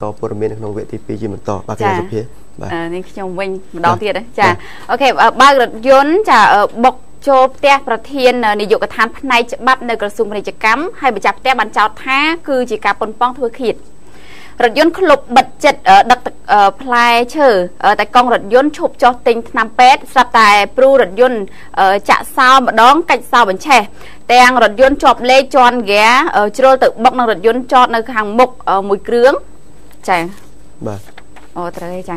តព័ត៌មាននៅក្នុងវគ្គទី2ជាបន្តបាទខ្ញុំសុភាបាទនេះខ្ញុំវិញម្ដងទៀតចាអូខេបើករថយន្តចាបុកចូលផ្ទះប្រធាននាយកដ្ឋានផ្នែកច្បាប់នៅក្រសួងពាណិជ្ជកម្មហើយម្ចាស់ផ្ទះបានចោទថាគឺជាការប៉ុនប៉ងធ្វើឃាតរថយន្តក្លុបបិទចិត្តដឹកផ្លែឈើតែកង់រថយន្តឈប់ចោះទិញថ្នាំពេទ្យស្រាប់តែព្រូរថយន្តចាក់សោម្ដងកាច់សោបញ្ឆេះទាំងរថយន្តជាប់លេខជន់ហ្គាជ្រុលទៅបុកនឹងរថយន្តចតនៅខាងមុខមួយគ្រឿង ចាបាទអូត្រូវទេចា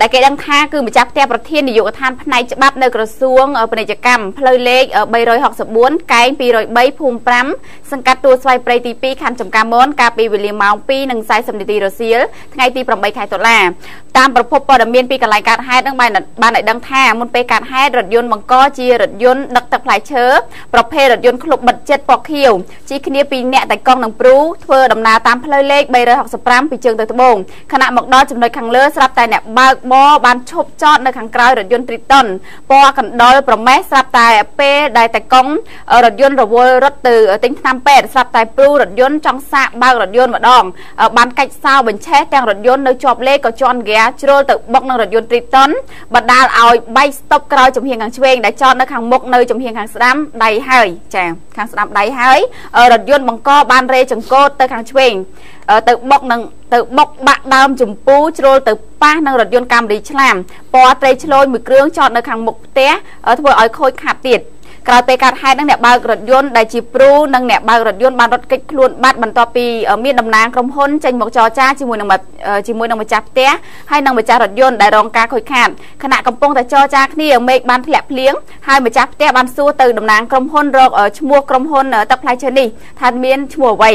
ដែលគេដឹងថាគឺម្ចាស់ផ្ទះប្រធាននាយកដ្ឋានផ្នែកច្បាប់នៅក្រសួងពាណិជ្ជកម្មផ្លូវលេខ364កែង203ភូមិ5សង្កាត់ទួលស្វាយព្រៃទី2ខណ្ឌចំការមនកាលពីវេលាម៉ោង2:40នាទីរសៀលថ្ងៃទី8ខែតុលាតាមប្រភពព័ត៌មានពីកន្លែងកើតហេតុនឹងបានបានឲ្យដឹងថាមុនពេលកើតហេតុរថយន្តបង្កជារថយន្តដឹកទឹកផ្លែឈើប្រភេទរថយន្តក្លុបបិទចិត្តពណ៌ខៀវជិះគ្នាពីរនាក់តែកង់នឹងព្រូធ្វើដំណើរតាមផ្លូវលេខ365ពីជើងទៅត្បូងខណៈមកដល់ចំណុចខាងលើស្រាប់តែអ្នកបើកបរបានឈប់ចតនៅខាងក្រោយរថយន្ត Triton ពណ៌កណ្ដុលប្រមេះស្រាប់តែពេលដែលតែកង់រថយន្តរវល់រត់ទៅទិញថ្នាំពេទ្យស្រាប់តែព្រូរថយន្តចង់សាកបើករថយន្តម្ដង បានកាច់សោបញ្ឆេះទាំងរថយន្តនៅជាប់លេខក៏ជន់ហ្គាជ្រុលទៅបុកនឹងរថយន្ត Triton បណ្ដាលឲ្យបែកស្តុបក្រោយចំហៀងខាងឆ្វេងដែលចតនៅខាងមុខនៅចំហៀងខាងស្ដាំដៃហើយចាខាងស្ដាំដៃហើយរថយន្តបង្កបានរេចង្កូតទៅខាងឆ្វេងទៅបុកនឹង ទៅបុកបាក់ដើមចម្ពូជ្រុលទៅប៉ះនឹងរថយន្តកាមរីឆ្លាមពណ៌ត្រីឆ្លូញមួយគ្រឿងចតនៅខាងមុខផ្ទះធ្វើឲ្យខូចខាតទៀតក្រោយពេលកាត់ហេតុនឹងអ្នកបើករថយន្តដែលជាព្រូនិងអ្នកបើករថយន្តបានរត់គេចខ្លួនបាត់បន្ទាប់ពីមានតំណាងក្រុមហ៊ុនចេញមកចរចាជាមួយនឹងជាមួយនឹងម្ចាស់ផ្ទះហើយនិងម្ចាស់រថយន្តដែលរងការខូចខាតខណៈកំពុងតែចរចាគ្នាមេឃបានធ្លាក់ភ្លៀងហើយម្ចាស់ផ្ទះបានសួរទៅតំណាងក្រុមហ៊ុនរកឈ្មោះក្រុមហ៊ុនទឹកផ្លែឈើនេះថាមានឈ្មោះអ្វី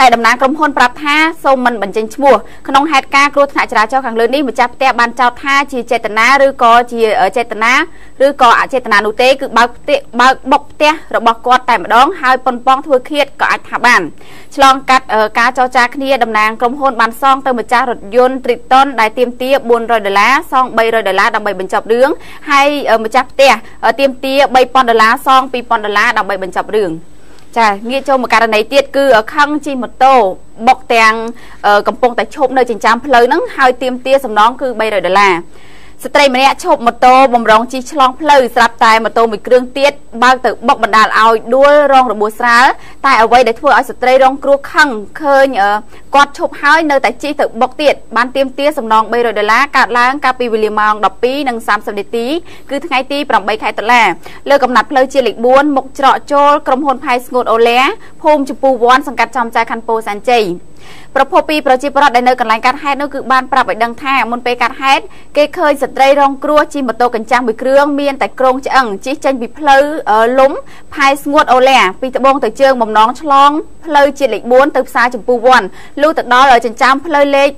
តែតំណាងក្រុមហ៊ុនប្រាប់ថាសូមមិនបញ្ចេញឈ្មោះក្នុងហេតុការណ៍គ្រោះថ្នាក់ចរាចរណ៍ខាងលើនេះម្ចាស់ផ្ទះបានចោទថាជាចេតនាឬក៏ជាចេតនាឬក៏អចេតនានោះទេគឺបើកផ្ទះបើកបុកផ្ទះរបស់គាត់តែម្ដងហើយប៉ុនប៉ងធ្វើឃាតក៏អាចថាបានឆ្លងកាត់ការចរចាគ្នាតំណាងក្រុមហ៊ុនបានសងទៅម្ចាស់រថយន្ត Triton ដែលទាមទារ400ដុល្លារសង300ដុល្លារដើម្បីបញ្ចប់រឿងហើយម្ចាស់ផ្ទះទាមទារ3000ដុល្លារសង2000ដុល្លារដើម្បីបញ្ចប់រឿង ចាងាកចូលមកករណីទៀតគឺខឹងជិះម៉ូតូបុកទាំងកំពុងតែឈប់នៅចិញ្ចើមផ្លូវហ្នឹងហើយទៀមទាសំណងគឺ300ដុល្លារស្ត្រីម្នាក់ឈប់ម៉ូតូបំរុងជិះឆ្លងផ្លូវស្រាប់តែម៉ូតូមួយគ្រឿងទៀតបើកទៅបុកបណ្ដាលឲ្យដួលរងរបួសស្រាល តែអ្វីដែលធ្វើឲ្យស្ត្រីរងគ្រោះខឹងឃើញគាត់ឈប់ហើយនៅតែជិះទៅបុកទៀតបានទៀមទាសំណង300ដុល្លារកើតឡើងកាលពីវេលាម៉ោង12:30នាទីគឺថ្ងៃទី8ខែតុលាលើកំណត់ផ្លូវជាលេខ4មុខច្រកចូលក្រុមហ៊ុនផៃស្ងួតអូឡាភូមិជពូវ័នសង្កាត់ចំចាយខណ្ឌពោធិ៍សែនជ័យប្រពន្ធពីប្រជាពលរដ្ឋដែលនៅកន្លែងកាត់ហេតុនោះគឺបានប្រាប់ឲ្យដឹងថាមុនពេលកាត់ហេតុគេឃើញស្ត្រីរងគ្រោះជិះម៉ូតូកញ្ចាំងមួយគ្រឿងមានតែក្រងឆ្អឹងជិះចេញពីផ្លូវលំផែស្ងួតអូឡាពីត្បូងទៅជើងបំណងឆ្លងផ្លូវជាតិលេខ4ទៅផ្សារចម្ពូវ័នលុះទៅដល់ចិញ្ចើមផ្លូវលេខ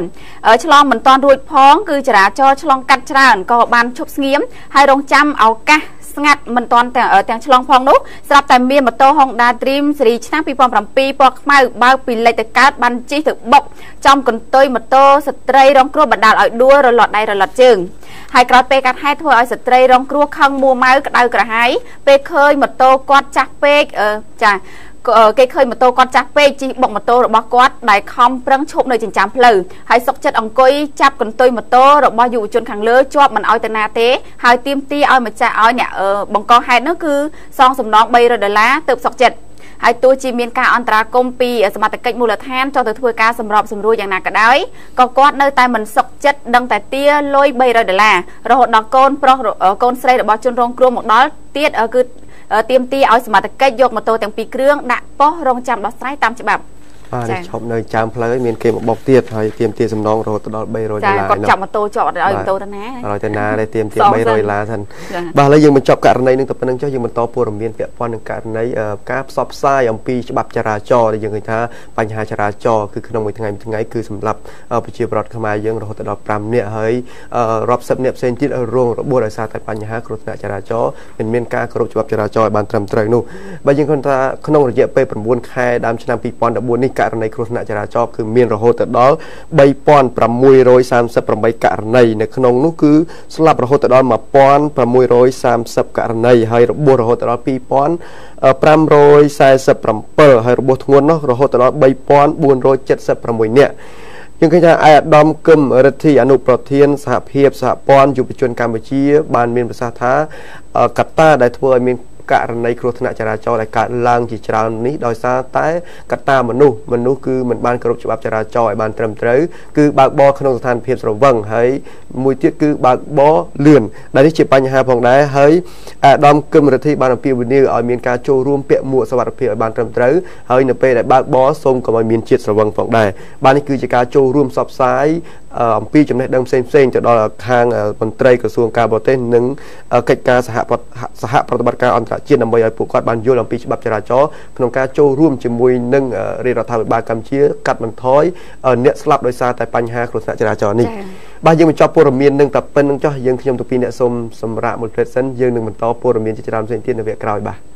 4ឆ្លងមិនតាន់រួចផងគឺចរាចរណ៍ឆ្លងកាត់ច្រើនក៏បានឈប់ស្ងៀមហើយរងចាំឱកាសស្ងាត់មិនតាន់ទាំងទាំងឆ្លងផងនោះស្រាប់តែមានម៉ូតូ Honda Dream ស៊េរីឆ្នាំ2007ពណ៌ខ្មៅបើកពីលេខទៅកើតបានជិះទៅបុកចំកន្ទុយម៉ូតូស្ត្រីរងគ្រោះបណ្ដាលឲ្យដួលរលត់ដៃរលត់ជើង ហើយក្រោយពេលកាត់ហេតុធ្វើឲ្យស្ត្រីរងគ្រោះខឹងមួម៉ៅក្តៅក្រហាយពេលឃើញម៉ូតូគាត់ចាស់ពេកចាគេឃើញម៉ូតូគាត់ចាស់ពេកជិះបុកម៉ូតូរបស់គាត់ដែលខំប្រឹងឈប់នៅចិញ្ចើមផ្លូវហើយសុកចិត្តអង្គុយចាប់កន្ទុយម៉ូតូរបស់យុវជនខាងលើជាប់មិនឲ្យទៅណាទេហើយទៀមទីឲ្យម្ចាស់ឲ្យអ្នកបង្កហេតុនោះគឺសងសំណង300ដុល្លារទៅសុកចិត្ត ហើយទោះជាមានការអន្តរាគមពីសមត្ថកិច្ចមូលដ្ឋានចុះទៅធ្វើការសម្របសម្រួលយ៉ាងណាក៏ដោយក៏គាត់នៅតែមិនសុខចិត្តដឹងតែទាលុយ300ដុល្លាររហូតដល់កូនប្រុសកូនស្រីរបស់ជនរងគ្រោះមកដល់ទៀតគឺទៀមទីឲ្យសមត្ថកិច្ចយកម៉ូតូទាំងពីរគ្រឿងដាក់ប៉ុស្តិ៍រងចាំដោះស្រាយតាមច្បាប់ បាទឈប់នៅចាំផ្លូវមានគេមកបុកទៀតហើយទៀមទាសំណងរហូតដល់300ដុល្លារគាត់ចាប់ម៉ូតូចតឲ្យម៉ូតូទៅណាឲ្យទៅណាដែរទៀមទា300ដុល្លារសិនបាទឥឡូវយើងបញ្ចប់ករណីនឹងទៅប៉ុណ្្នឹងចុះយើងបន្តព័ត៌មានពាក់ព័ន្ធនឹងករណីការផ្សព្វផ្សាយអំពីច្បាប់ចរាចរណ៍ដែលយើងឃើញថាបញ្ហាចរាចរណ៍គឺក្នុងមួយថ្ងៃមួយថ្ងៃគឺសម្រាប់ប្រជាពលរដ្ឋខ្មែរយើងរហូតដល់5នាក់ហើយរាប់សិបនាក់ផ្សេងទៀតរងរបួសដោយសារតែបញ្ហាគ្រោះថ្នាក់ចរាចរណ៍មិនមានការគោរពច្បាប់ចរាចរណ៍ឲ្យបានត្រឹមត្រូវនោះបាទយើងឃើញថាក្នុងរយៈពេល9ខែដើមឆ្នាំ2014នេះករណីគ្រោះថ្នាក់ចរាចរណ៍គឺមានរហូតដល់3638ករណីនៅក្នុងនោះគឺស្លាប់រហូតដល់1630ករណីហើយរបួសរហូតដល់2547ហើយរបួសធ្ងន់នោះរហូតដល់3476នាក់យើងឃើញថាឯអាដាមគឹមរិទ្ធីអនុប្រធានសហភាពសហព័ន្ធយុវជនកម្ពុជា បានមានប្រសាសន៍ថាកត្តាដែលធ្វើឲ្យមាន ករណីគ្រោះថ្នាក់ចរាចរណ៍ដែលកើតឡើងជាច្រើននេះដោយសារតែកត្តាមនុស្សមនុស្សគឺមិនបានគោរពច្បាប់ចរាចរណ៍ឲ្យបានត្រឹមត្រូវគឺបើកបរក្នុងស្ថានភាពស្រវឹងហើយមួយទៀតគឺបើកបរលឿនដែលនេះជាបញ្ហាផងដែរហើយអាដាមគឹមរដ្ឋាភិបាលបានអំពាវនាវឲ្យមានការចូលរួមពាក់មួកសុវត្ថិភាពឲ្យបានត្រឹមត្រូវហើយនៅពេលដែលបើកបរសូមកុំឲ្យមានជាតិស្រវឹងផងដែរបាទនេះគឺជាការចូលរួមផ្សព្វផ្សាយអំពីចំណេះដឹងផ្សេងផ្សេងទៅដល់ខាងមន្ត្រីក្រសួងការបរទេសនិងកិច្ចការសហសហប្រតិបត្តិការអន្តរជាតិដើម្បីឲ្យពួកគាត់បានយល់អំពីច្បាប់ចរាចរណ៍ក្នុងការចូលរួមជាមួយនឹងរាជរដ្ឋាភិបាលកម្ពុជាកាត់បន្ថយអ្នកស្លាប់ដោយសារតែបញ្ហាគ្រោះថ្នាក់ចរាចរណ៍នេះបាទយើងបញ្ចប់ព័ត៌មាននឹងតែប៉ុណ្្នឹងចុះយើងខ្ញុំទៅពីអ្នកសូមសម្រាប់មួយព្រឹកសិនយើងនឹងបន្តព័ត៌មានជាច្រើនផ្សេងទៀតនៅវគ្គក្រោយបាទ